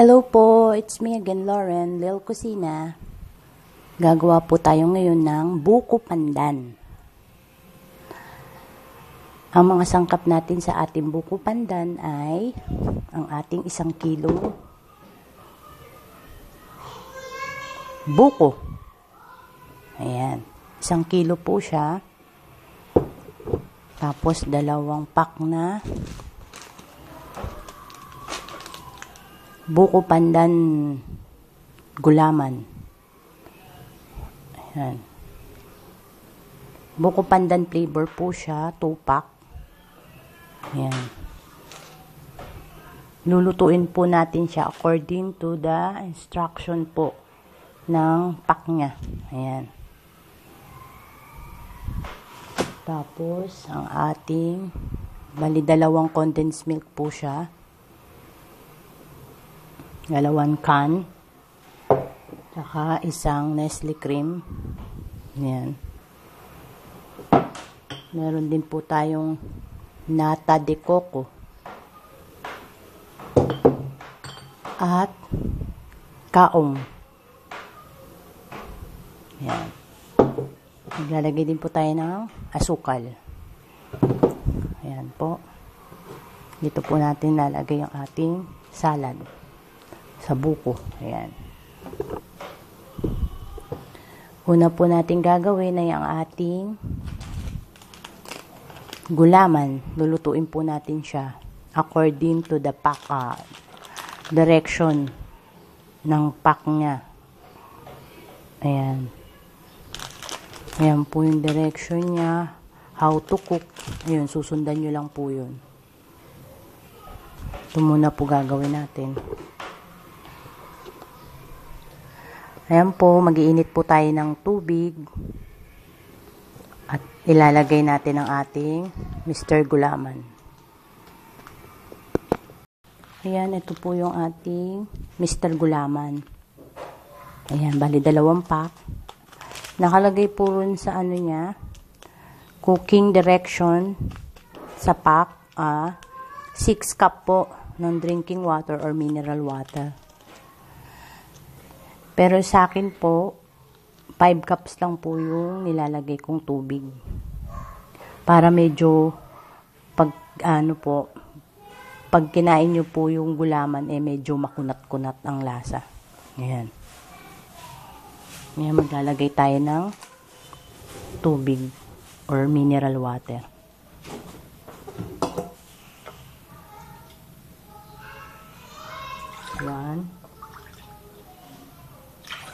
Hello po, it's me again, Lauren, Lil Kusina. Gagawa po tayo ngayon ng buko pandan. Ang mga sangkap natin sa ating buko pandan ay ang ating isang kilo buko. Ayan, isang kilo po siya. Tapos dalawang pack na buko pandan gulaman. Ayan. Buko pandan flavor po siya, 2 pack. Ayan. Lulutuin po natin siya according to the instruction po ng pack niya. Ayan. Tapos, ang ating, bali dalawang condensed milk po siya. Dalawang can. Tsaka isang Nestle cream. Ayan. Meron din po tayong nata de coco. At kaong. Ayan. Maglalagay din po tayo ng asukal. Ayan po. Dito po natin lalagay ang ating salad sa buko. Ayan. Una po natin gagawin ay ang ating gulaman. Lulutuin po natin siya according to the pack uh, direction ng pack niya. Ayan. Ayan po yung direction niya. How to cook. Ayun, susundan nyo lang po yun. Ito muna po gagawin natin. Ayan po, magiinit po tayo ng tubig. At ilalagay natin ang ating Mr. Gulaman. Ayan, ito po yung ating Mr. Gulaman. Ayan, bali dalawang pack. Nakalagay po rin sa ano niya, cooking direction sa pack, ah, 6 cup po ng drinking water or mineral water. Pero sa akin po, 5 cups lang po yung nilalagay kong tubig. Para medyo, pag ano po, pag kinain nyo po yung gulaman, eh medyo makunat-kunat ang lasa. Ayan. Ngayon maglalagay tayo ng tubig or mineral water.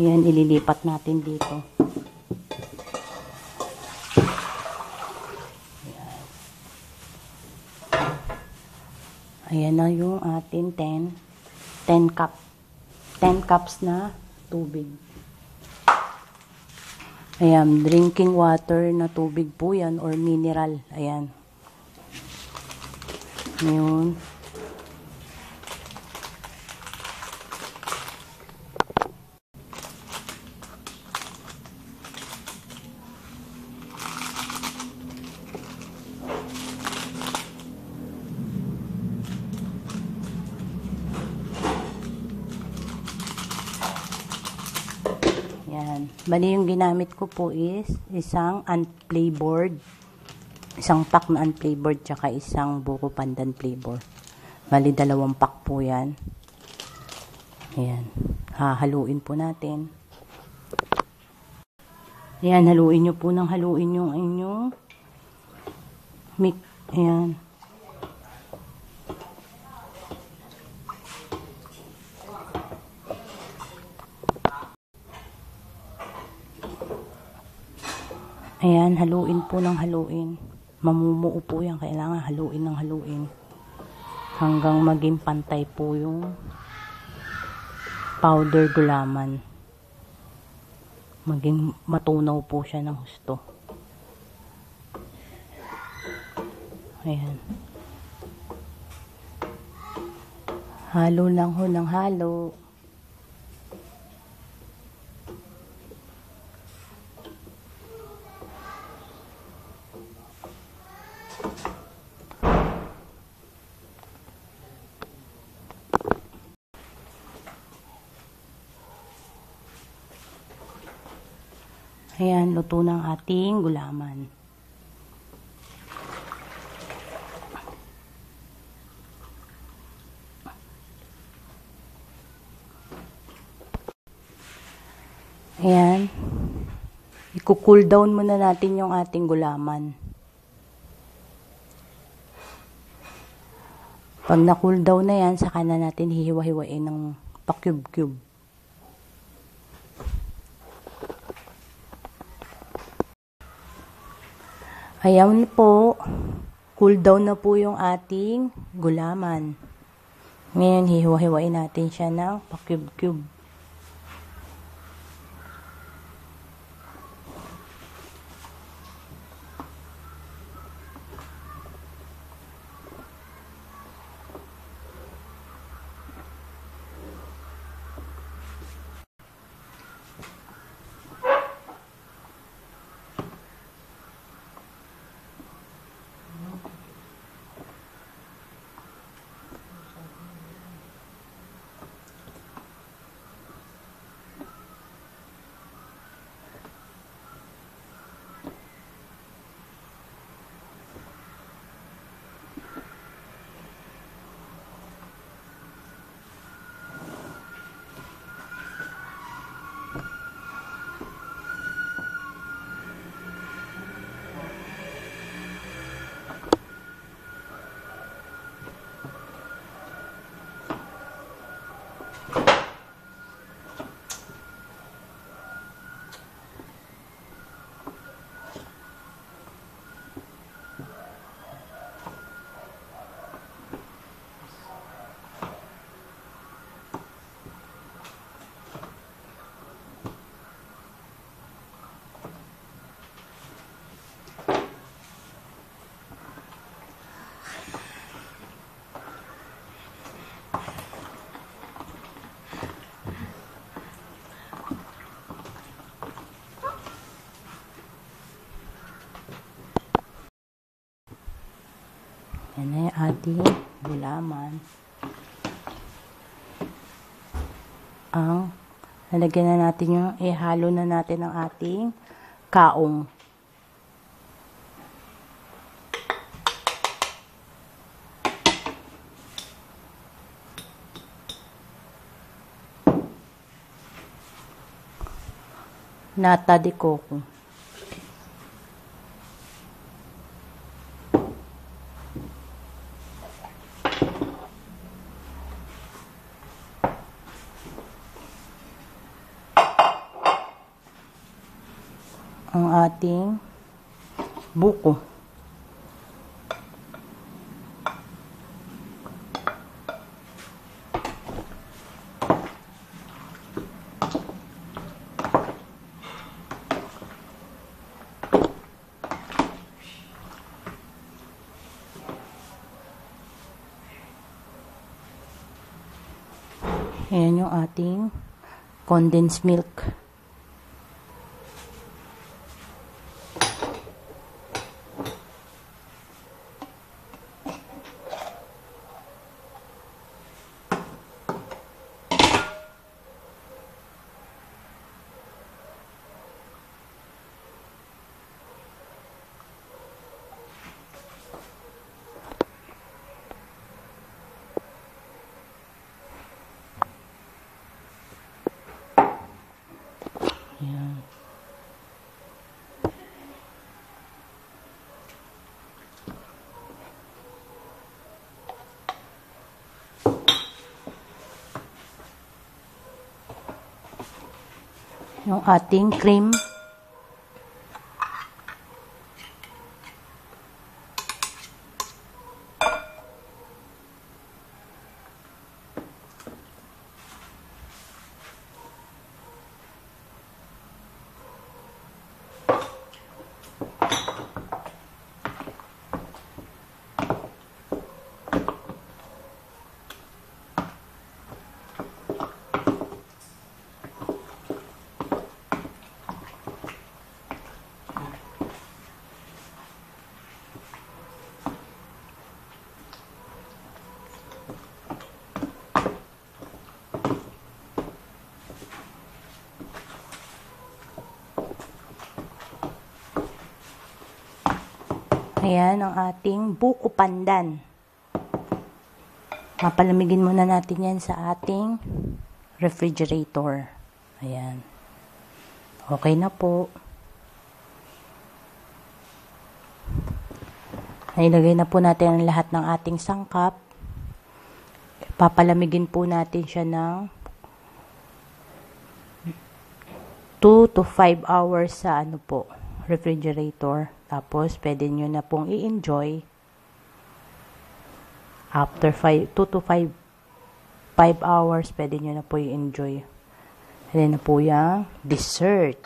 Ayan, ililipat natin dito. Ayan na yung ating 10, 10 cup, 10 cups na tubig. Ayan, drinking water na tubig po yan or mineral. Ayan. Ngayon, Yan. Bali yung ginamit ko po is isang unflavored, isang pack na unflavored, tsaka isang buko pandan flavor. Bali dalawang pack po yan. Ayan. Hahaluin po natin. Ayan, haluin nyo po ng haluin yung inyong mix. Ayan. Ayan, haluin po ng haluin. mamumuo po yan. Kailangan haluin ng haluin. Hanggang maging pantay po yung powder gulaman. Maging matunaw po siya ng husto. Ayan. Halo lang ho ng halo. Ayan, luto ng ating gulaman. Ayan. Iku-cool down muna natin yung ating gulaman. Pag na-cool down na yan, saka na natin hihiwa-hiwain ng pa-cube-cube. Ayan po, cool down na po yung ating gulaman. Ngayon, hihiwa-hiwain natin siya ng pa-cube-cube. Yan yung ating gulaman. Ang lalagyan na natin yung ihalo na natin ang ating kaong. Nata de coco. Ang ating buko. Ayan yung ating condensed milk. Yung ating cream. Ayan ang ating buko pandan. Mapalamigin muna natin yan sa ating refrigerator. Ayan. Okay na po. Nailagay na po natin ang lahat ng ating sangkap. Papalamigin po natin siya ng 2 to 5 hours sa ano po, refrigerator. Tapos, pwede nyo na pong i-enjoy after 5, 2 to 5 5 hours, pwede nyo na po i-enjoy. Pwede na po yung dessert.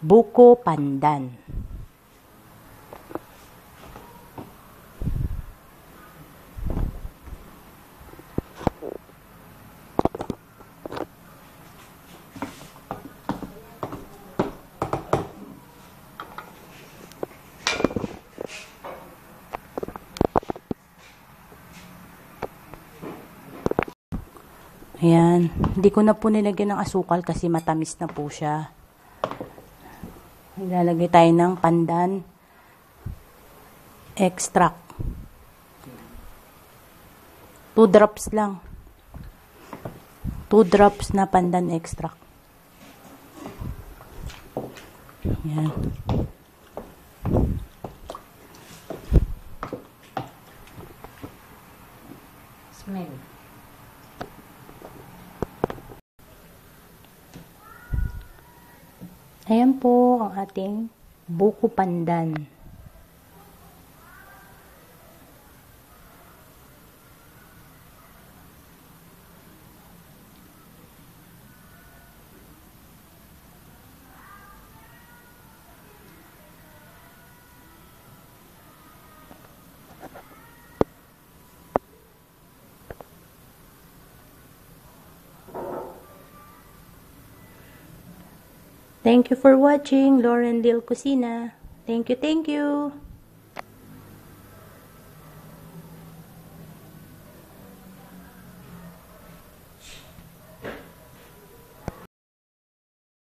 Buko pandan. Ayan. Hindi ko na po nilagyan ng asukal kasi matamis na po siya. Ilalagay tayo ng pandan extract. Two drops lang. Two drops na pandan extract. Ayan. Ayan po ang ating buko pandan. Thank you for watching Lauren Dil Cusina. Thank you, thank you.